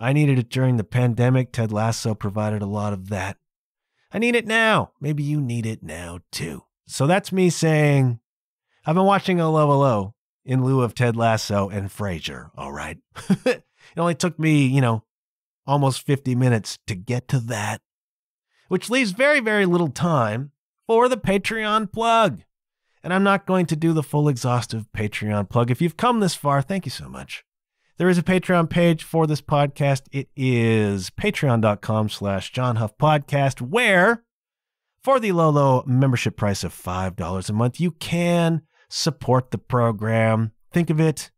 I needed it during the pandemic. Ted Lasso provided a lot of that. I need it now. Maybe you need it now too. So that's me saying, I've been watching Hello in lieu of Ted Lasso and Frasier, all right? it only took me, you know, almost 50 minutes to get to that, which leaves very, very little time for the Patreon plug. And I'm not going to do the full exhaustive Patreon plug. If you've come this far, thank you so much. There is a Patreon page for this podcast. It is patreon.com slash John Huff Podcast, where for the low, low membership price of $5 a month, you can support the program. Think of it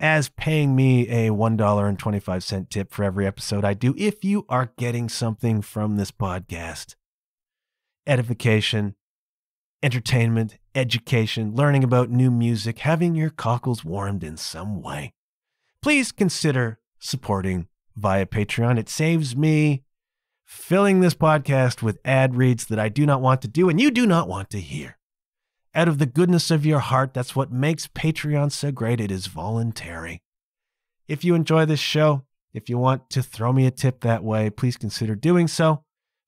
as paying me a $1.25 tip for every episode I do if you are getting something from this podcast. Edification, entertainment, education, learning about new music, having your cockles warmed in some way please consider supporting via Patreon. It saves me filling this podcast with ad reads that I do not want to do and you do not want to hear. Out of the goodness of your heart, that's what makes Patreon so great. It is voluntary. If you enjoy this show, if you want to throw me a tip that way, please consider doing so.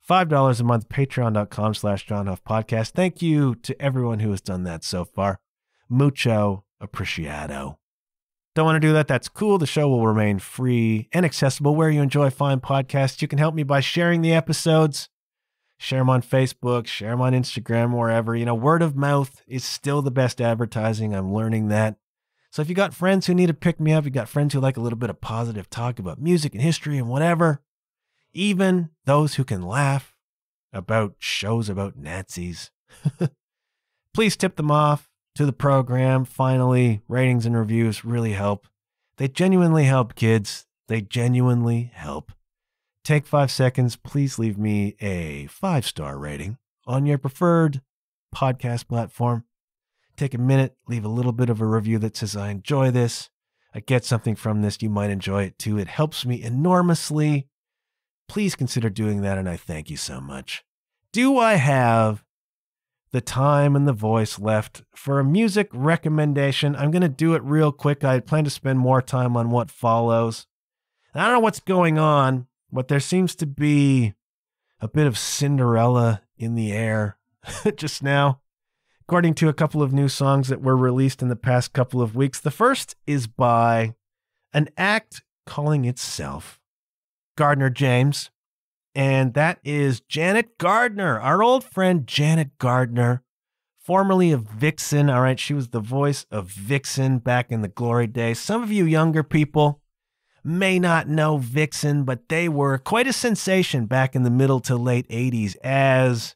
$5 a month, patreon.com slash John Huff Podcast. Thank you to everyone who has done that so far. Mucho appreciado. Don't want to do that? That's cool. The show will remain free and accessible where you enjoy fine podcasts. You can help me by sharing the episodes. Share them on Facebook, share them on Instagram, wherever. You know, word of mouth is still the best advertising. I'm learning that. So if you got friends who need to pick me up, you got friends who like a little bit of positive talk about music and history and whatever, even those who can laugh about shows about Nazis, please tip them off to the program. Finally, ratings and reviews really help. They genuinely help, kids. They genuinely help. Take five seconds. Please leave me a five star rating on your preferred podcast platform. Take a minute, leave a little bit of a review that says, I enjoy this. I get something from this. You might enjoy it too. It helps me enormously. Please consider doing that, and I thank you so much. Do I have the time and the voice left for a music recommendation. I'm going to do it real quick. I plan to spend more time on what follows. I don't know what's going on, but there seems to be a bit of Cinderella in the air just now. According to a couple of new songs that were released in the past couple of weeks, the first is by an act calling itself Gardner James and that is Janet Gardner, our old friend Janet Gardner, formerly of Vixen. All right, she was the voice of Vixen back in the glory days. Some of you younger people may not know Vixen, but they were quite a sensation back in the middle to late 80s as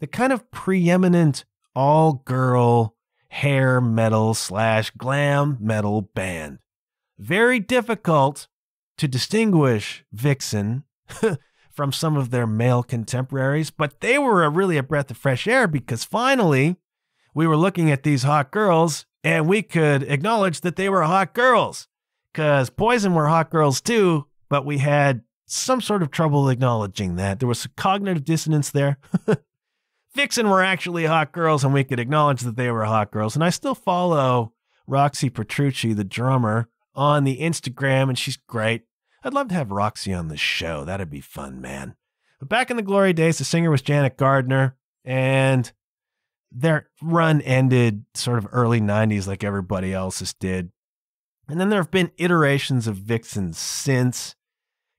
the kind of preeminent all girl hair metal slash glam metal band. Very difficult to distinguish Vixen from some of their male contemporaries, but they were a, really a breath of fresh air because finally we were looking at these hot girls and we could acknowledge that they were hot girls because Poison were hot girls too, but we had some sort of trouble acknowledging that. There was cognitive dissonance there. Vixen were actually hot girls and we could acknowledge that they were hot girls. And I still follow Roxy Petrucci, the drummer, on the Instagram, and she's great. I'd love to have Roxy on the show. That'd be fun, man. But back in the glory days, the singer was Janet Gardner, and their run ended sort of early 90s like everybody else's did. And then there have been iterations of Vixen since.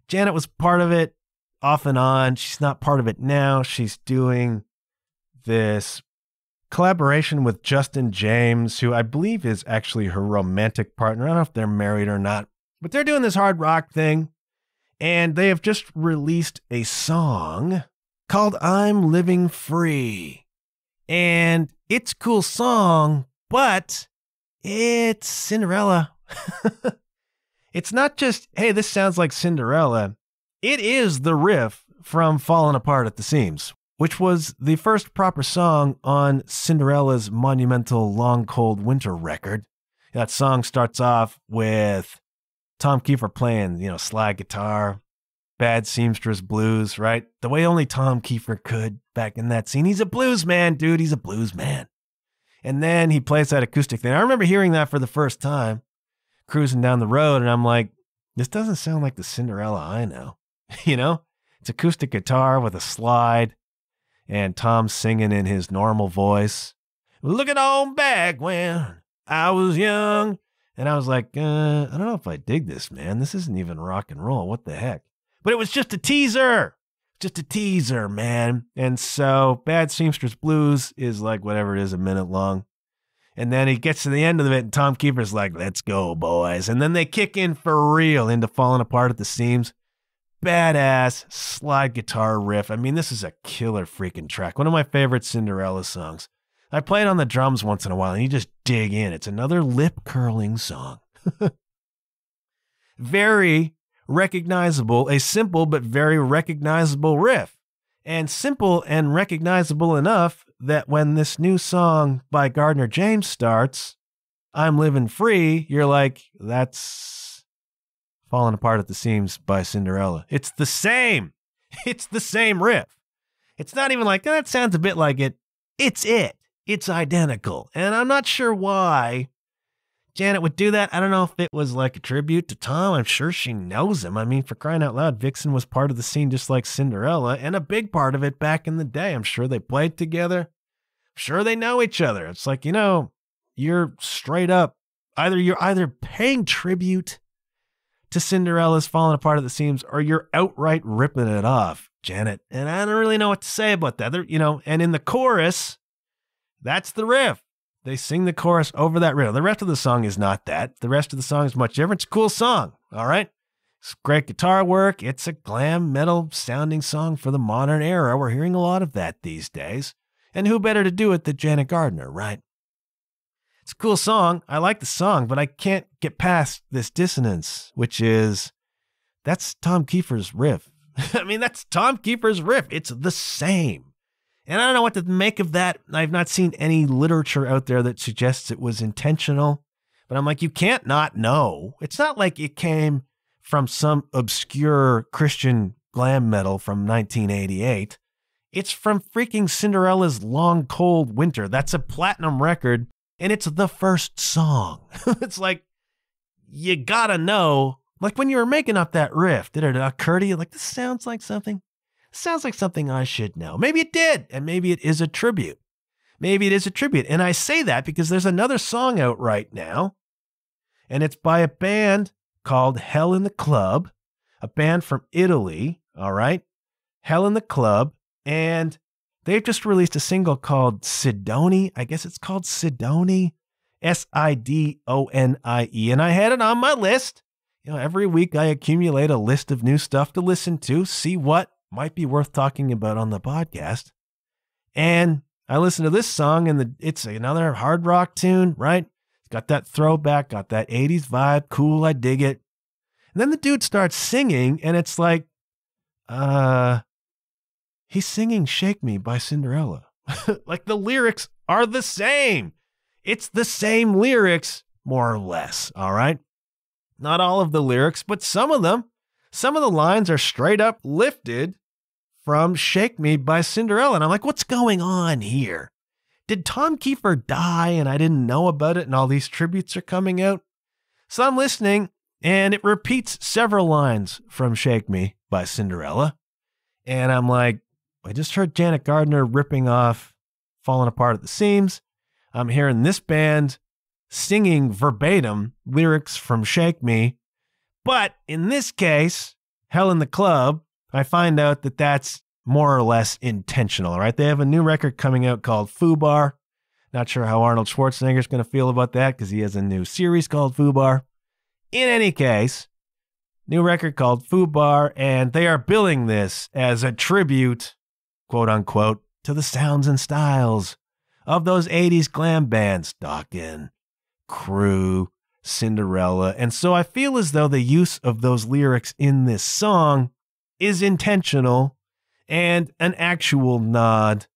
Janet was part of it off and on. She's not part of it now. She's doing this collaboration with Justin James, who I believe is actually her romantic partner. I don't know if they're married or not, but they're doing this hard rock thing. And they have just released a song called I'm Living Free. And it's a cool song, but it's Cinderella. it's not just, hey, this sounds like Cinderella. It is the riff from Falling Apart at the Seams, which was the first proper song on Cinderella's monumental Long Cold Winter record. That song starts off with Tom Kiefer playing, you know, slide guitar, bad seamstress blues, right? The way only Tom Kiefer could back in that scene. He's a blues man, dude. He's a blues man. And then he plays that acoustic thing. I remember hearing that for the first time, cruising down the road, and I'm like, this doesn't sound like the Cinderella I know. you know? It's acoustic guitar with a slide, and Tom singing in his normal voice. Looking on back when I was young. And I was like, uh, I don't know if I dig this, man. This isn't even rock and roll. What the heck? But it was just a teaser. Just a teaser, man. And so Bad Seamstress Blues is like whatever it is, a minute long. And then he gets to the end of it, and Tom Kiefer's like, let's go, boys. And then they kick in for real into falling apart at the seams. Badass slide guitar riff. I mean, this is a killer freaking track. One of my favorite Cinderella songs. I play it on the drums once in a while, and you just dig in. It's another lip curling song. very recognizable, a simple but very recognizable riff. And simple and recognizable enough that when this new song by Gardner James starts, I'm Living Free, you're like, that's falling apart at the seams by Cinderella. It's the same. It's the same riff. It's not even like, oh, that sounds a bit like it. It's it. It's identical. And I'm not sure why Janet would do that. I don't know if it was like a tribute to Tom. I'm sure she knows him. I mean, for crying out loud, Vixen was part of the scene just like Cinderella and a big part of it back in the day. I'm sure they played together. I'm sure they know each other. It's like, you know, you're straight up either you're either paying tribute to Cinderella's falling apart at the seams or you're outright ripping it off, Janet. And I don't really know what to say about that. They're, you know, and in the chorus, that's the riff. They sing the chorus over that riff. The rest of the song is not that. The rest of the song is much different. It's a cool song. All right. It's great guitar work. It's a glam metal sounding song for the modern era. We're hearing a lot of that these days. And who better to do it than Janet Gardner, right? It's a cool song. I like the song, but I can't get past this dissonance, which is that's Tom Kiefer's riff. I mean, that's Tom Kiefer's riff. It's the same. And I don't know what to make of that. I've not seen any literature out there that suggests it was intentional. But I'm like, you can't not know. It's not like it came from some obscure Christian glam metal from 1988. It's from freaking Cinderella's Long Cold Winter. That's a platinum record, and it's the first song. it's like, you gotta know. Like when you were making up that riff, did it occur to you, like, this sounds like something? Sounds like something I should know. Maybe it did, and maybe it is a tribute. Maybe it is a tribute. And I say that because there's another song out right now, and it's by a band called Hell in the Club, a band from Italy. All right. Hell in the Club. And they've just released a single called Sidoni. I guess it's called Sidoni, S I D O N I E. And I had it on my list. You know, every week I accumulate a list of new stuff to listen to, see what might be worth talking about on the podcast. And I listened to this song, and the, it's another hard rock tune, right? It's got that throwback, got that 80s vibe. Cool, I dig it. And then the dude starts singing, and it's like, uh, he's singing Shake Me by Cinderella. like the lyrics are the same. It's the same lyrics, more or less, all right? Not all of the lyrics, but some of them. Some of the lines are straight up lifted from Shake Me by Cinderella. And I'm like, what's going on here? Did Tom Kiefer die and I didn't know about it and all these tributes are coming out? So I'm listening and it repeats several lines from Shake Me by Cinderella. And I'm like, I just heard Janet Gardner ripping off Falling Apart at the Seams. I'm hearing this band singing verbatim lyrics from Shake Me. But in this case, Hell in the Club, I find out that that's more or less intentional, right? They have a new record coming out called Fubar. Not sure how Arnold Schwarzenegger is going to feel about that because he has a new series called Fubar. In any case, new record called Fubar, and they are billing this as a tribute, quote unquote, to the sounds and styles of those 80s glam bands, Dokken, Crue, Cinderella. And so I feel as though the use of those lyrics in this song is intentional and an actual nod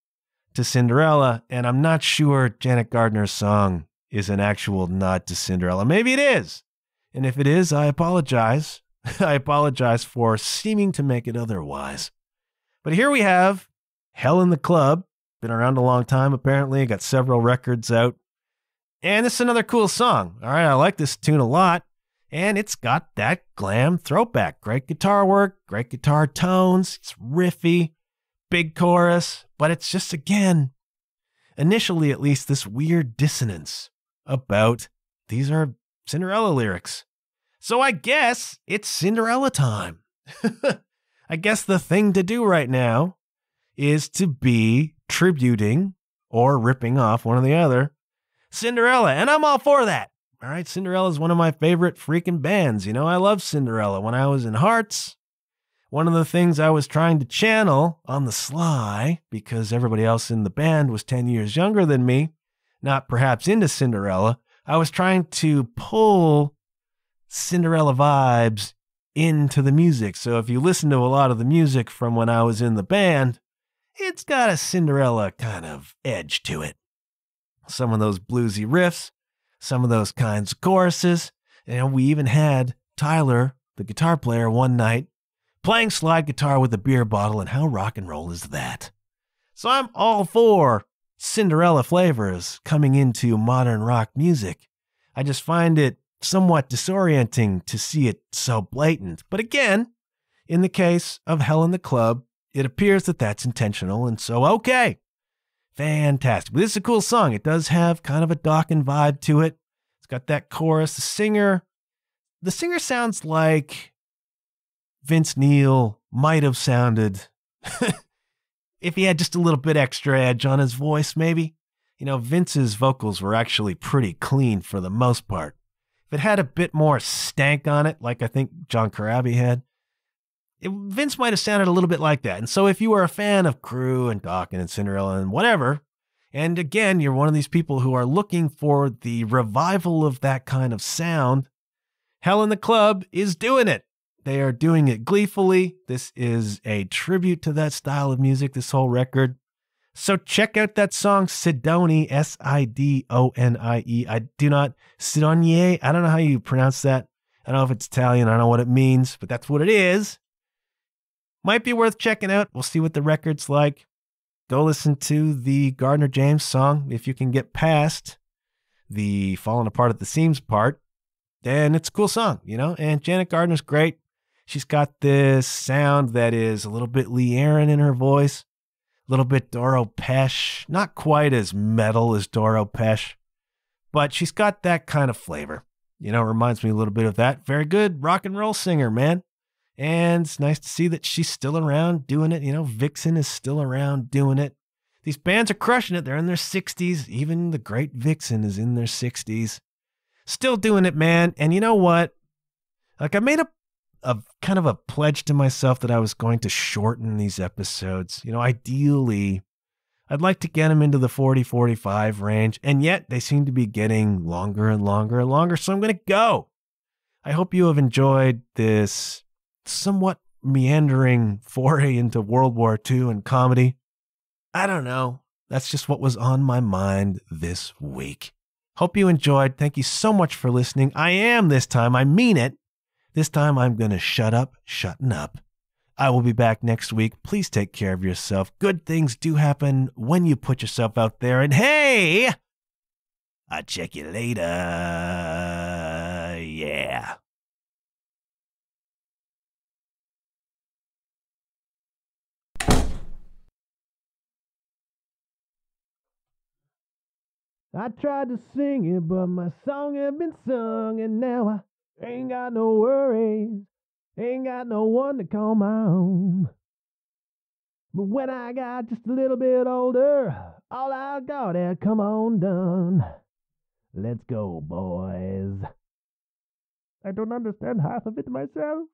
to Cinderella. And I'm not sure Janet Gardner's song is an actual nod to Cinderella. Maybe it is. And if it is, I apologize. I apologize for seeming to make it otherwise. But here we have Hell in the Club. Been around a long time, apparently. Got several records out. And this is another cool song. All right, I like this tune a lot. And it's got that glam throwback. Great guitar work, great guitar tones. It's riffy, big chorus, but it's just, again, initially at least, this weird dissonance about these are Cinderella lyrics. So I guess it's Cinderella time. I guess the thing to do right now is to be tributing or ripping off one or the other Cinderella. And I'm all for that. All right, Cinderella is one of my favorite freaking bands. You know, I love Cinderella. When I was in Hearts, one of the things I was trying to channel on the sly, because everybody else in the band was 10 years younger than me, not perhaps into Cinderella, I was trying to pull Cinderella vibes into the music. So if you listen to a lot of the music from when I was in the band, it's got a Cinderella kind of edge to it. Some of those bluesy riffs, some of those kinds of choruses. And we even had Tyler, the guitar player, one night playing slide guitar with a beer bottle. And how rock and roll is that? So I'm all for Cinderella flavors coming into modern rock music. I just find it somewhat disorienting to see it so blatant. But again, in the case of Hell in the Club, it appears that that's intentional. And so, okay, fantastic. This is a cool song. It does have kind of a Dokken vibe to it It's got that chorus. The singer, the singer sounds like Vince Neil might have sounded if he had just a little bit extra edge on his voice, maybe. You know, Vince's vocals were actually pretty clean for the most part. If it had a bit more stank on it, like I think John Corabi had, it, Vince might have sounded a little bit like that. And so if you were a fan of Crue and Dokken and Cinderella and whatever, and again, you're one of these people who are looking for the revival of that kind of sound. Hell in the Club is doing it. They are doing it gleefully. This is a tribute to that style of music, this whole record. So check out that song, Sidoni, S I D O N I E. I do not, Sidonie, I don't know how you pronounce that. I don't know if it's Italian, I don't know what it means, but that's what it is. Might be worth checking out. We'll see what the record's like go listen to the Gardner James song if you can get past the falling apart at the seams part. Then it's a cool song, you know? And Janet Gardner's great. She's got this sound that is a little bit Lee Aaron in her voice, a little bit Doro Pesch, not quite as metal as Doro Pesch, but she's got that kind of flavor. You know, reminds me a little bit of that. Very good rock and roll singer, man. And it's nice to see that she's still around doing it. You know, Vixen is still around doing it. These bands are crushing it. They're in their 60s. Even the great Vixen is in their 60s. Still doing it, man. And you know what? Like, I made a, a kind of a pledge to myself that I was going to shorten these episodes. You know, ideally, I'd like to get them into the 40 45 range. And yet, they seem to be getting longer and longer and longer. So I'm going to go. I hope you have enjoyed this somewhat meandering foray into World War II and comedy. I don't know. That's just what was on my mind this week. Hope you enjoyed. Thank you so much for listening. I am this time. I mean it. This time I'm going to shut up, shutting up I will be back next week. Please take care of yourself. Good things do happen when you put yourself out there. And hey, I'll check you later. Yeah. I tried to sing it, but my song had been sung, and now I ain't got no worries. Ain't got no one to call my own. But when I got just a little bit older, all I got had come on done. Let's go, boys. I don't understand half of it myself.